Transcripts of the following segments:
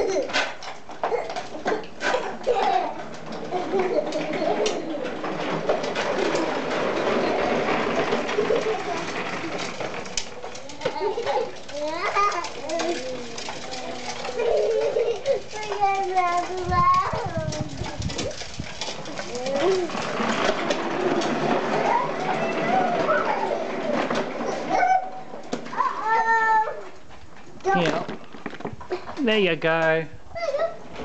Here. There you go.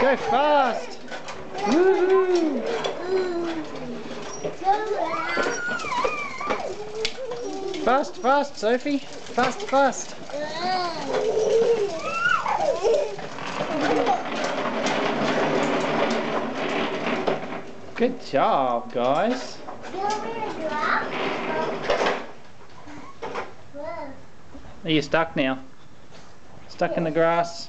Go fast. Woohoo. Fast, fast, Sophie. Fast, fast. Good job, guys. Are you stuck now? Stuck in the grass?